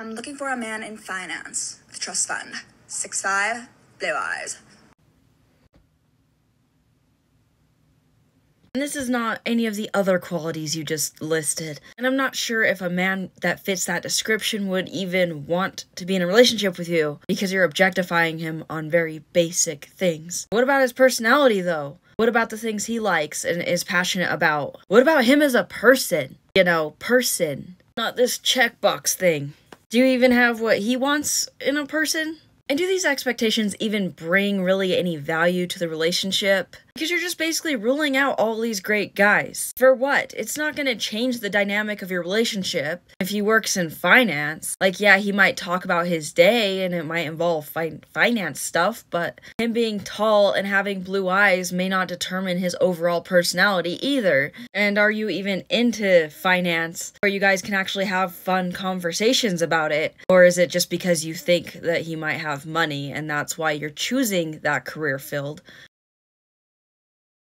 I'm looking for a man in finance with trust fund. Six five, blue eyes. And this is not any of the other qualities you just listed. And I'm not sure if a man that fits that description would even want to be in a relationship with you because you're objectifying him on very basic things. What about his personality, though? What about the things he likes and is passionate about? What about him as a person? You know, person. Not this checkbox thing. Do you even have what he wants in a person? And do these expectations even bring really any value to the relationship? Because you're just basically ruling out all these great guys. For what? It's not going to change the dynamic of your relationship. If he works in finance, like, yeah, he might talk about his day and it might involve fi- finance stuff, but him being tall and having blue eyes may not determine his overall personality either. And are you even into finance where you guys can actually have fun conversations about it? Or is it just because you think that he might have money and that's why you're choosing that career field?